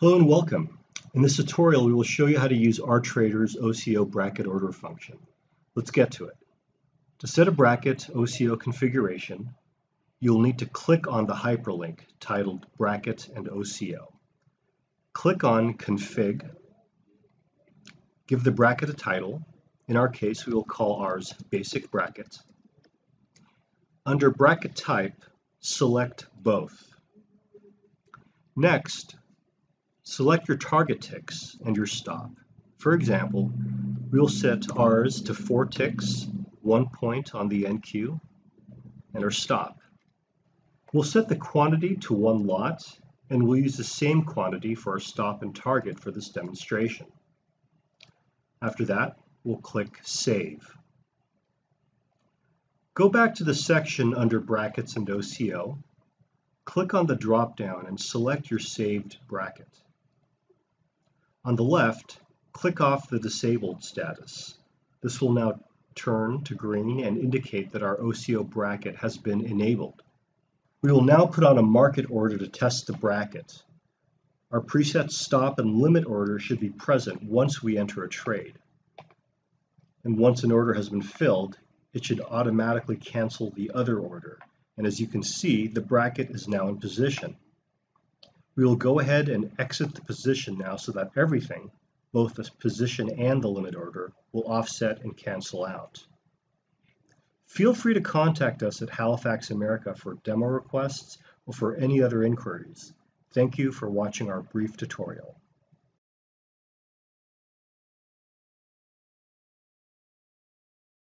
Hello and welcome. In this tutorial, we will show you how to use RTrader's OCO bracket order function. Let's get to it. To set a bracket OCO configuration, you'll need to click on the hyperlink titled Bracket and OCO. Click on Config, give the bracket a title. In our case, we will call ours Basic Bracket. Under Bracket Type, select Both. Next, Select your target ticks and your stop. For example, we'll set ours to 4 ticks, 1 point on the NQ, and our stop. We'll set the quantity to one lot, and we'll use the same quantity for our stop and target for this demonstration. After that, we'll click Save. Go back to the section under Brackets and OCO, click on the drop-down and select your saved bracket. On the left, click off the disabled status. This will now turn to green and indicate that our OCO bracket has been enabled. We will now put on a market order to test the bracket. Our preset stop and limit order should be present once we enter a trade. And once an order has been filled, it should automatically cancel the other order. And as you can see, the bracket is now in position. We will go ahead and exit the position now so that everything, both the position and the limit order, will offset and cancel out. Feel free to contact us at Halifax America for demo requests or for any other inquiries. Thank you for watching our brief tutorial.